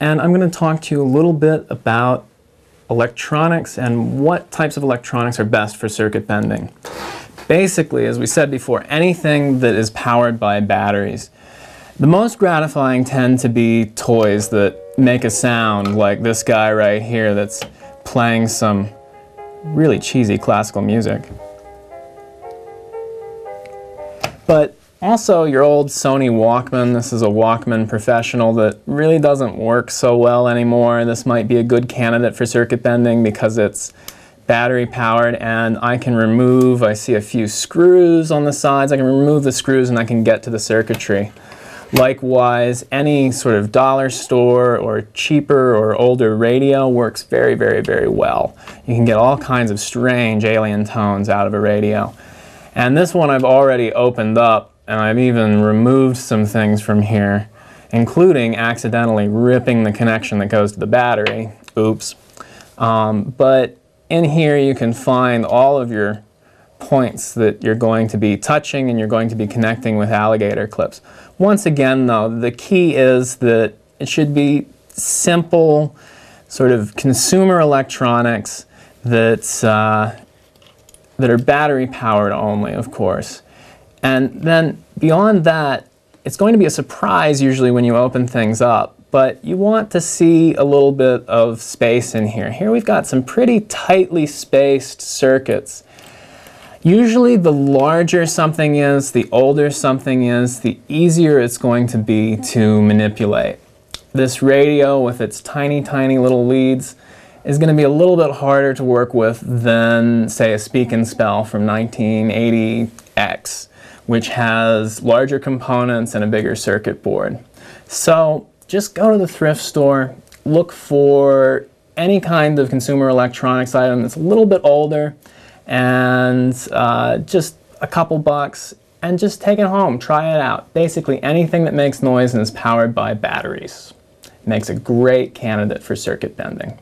and I'm going to talk to you a little bit about electronics and what types of electronics are best for circuit bending. Basically, as we said before, anything that is powered by batteries. The most gratifying tend to be toys that make a sound like this guy right here that's playing some really cheesy classical music. But also your old Sony Walkman. This is a Walkman Professional that really doesn't work so well anymore. This might be a good candidate for circuit bending because it's battery powered and I can remove, I see a few screws on the sides, I can remove the screws and I can get to the circuitry. Likewise, any sort of dollar store or cheaper or older radio works very, very, very well. You can get all kinds of strange alien tones out of a radio. And this one I've already opened up and I've even removed some things from here, including accidentally ripping the connection that goes to the battery. Oops. Um, but in here you can find all of your points that you're going to be touching and you're going to be connecting with alligator clips. Once again though, the key is that it should be simple sort of consumer electronics that's, uh, that are battery powered only, of course. And then beyond that, it's going to be a surprise usually when you open things up but you want to see a little bit of space in here. Here we've got some pretty tightly spaced circuits. Usually the larger something is, the older something is, the easier it's going to be to manipulate. This radio with its tiny, tiny little leads is going to be a little bit harder to work with than, say, a Speak and Spell from 1980X, which has larger components and a bigger circuit board. So just go to the thrift store, look for any kind of consumer electronics item that's a little bit older and uh, just a couple bucks and just take it home, try it out. Basically anything that makes noise and is powered by batteries makes a great candidate for circuit bending.